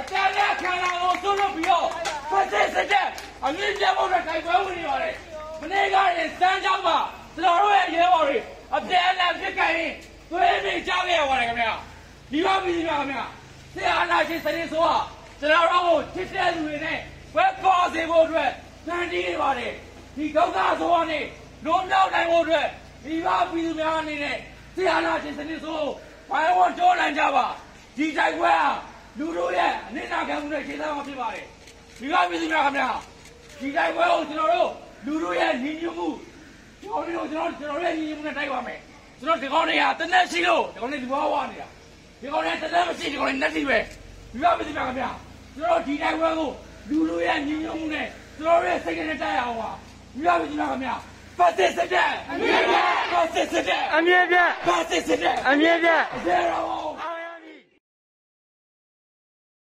အတန်းနဲ့ခန္ဓာကိုသွတ်လို့ပြီးတော့ဖက်စစ်စစ်တဲ့အမြင့်ပြတ်ဖို့အတွက်တိုက်ပွဲဝင်နေပါတယ်မနေ့ကရင်စမ်းကြောင်းမှာကျွန်တော်တို့ရဲ့ရဲဘော်တွေအပြည့်အလံပြစ်ကြရင်သွေးမိကြောက်ရပါတယ်ခင်ဗျာဒီပါပြီဒီပါခင်ဗျာဆရာနာရှင်စရင်ဆိုဟာကျွန်တော်တို့ကိုချစ်တဲ့လူတွေနဲ့ဝက်ပေါ်စေဖို့အတွက်စံတီးနေပါတယ်ဒီဒုက္ခဆိုကနေလုံးမြောက်နိုင်ဖို့အတွက်ဒီပါပြည်သူများအနေနဲ့ဆရာနာရှင်စရင်ဆိုဘိုင်းဝတ်ကြောနိုင်ကြပါဒီတိုက်ပွဲဟာ လူတို့ရဲ့အနစ်နာခံမှုနဲ့ခြေသားမှာဖြစ်ပါတယ်ဒီပါပြည်သူများခင်ဗျာဒီတိုက်ပွဲကိုကျွန်တော်တို့လူတို့ရဲ့ညီညွတ်မှုကျွန်တော်တို့ကျွန်တော်ကျွန်တော်ရဲ့ညီညွတ်မှုနဲ့တိုက်ပါမယ်ကျွန်တော်ဒီကောင်းတွေကတနက်ရှိလို့ဒီကောင်းတွေဒီဘဝဝနေတာဒီကောင်နဲ့တက်တက်မရှိဒီကောင်နဲ့လက်စီပဲဒီပါမသိပါခင်ဗျာကျွန်တော်ဒီတိုင်းဝဲကိုလူလူရဲ့ညီညွတ်မှုနဲ့ကျွန်တော်ရဲ့စိတ်နဲ့တိုက်အောင်ပါဒီပါမသိပါခင်ဗျာပတ်စစ်စစ်တဲ့အမြဲတမ်းပတ်စစ်စစ်တဲ့အအမြဲပြတ်ပတ်စစ်စစ်တဲ့အအမြဲပြတ်ဇေရော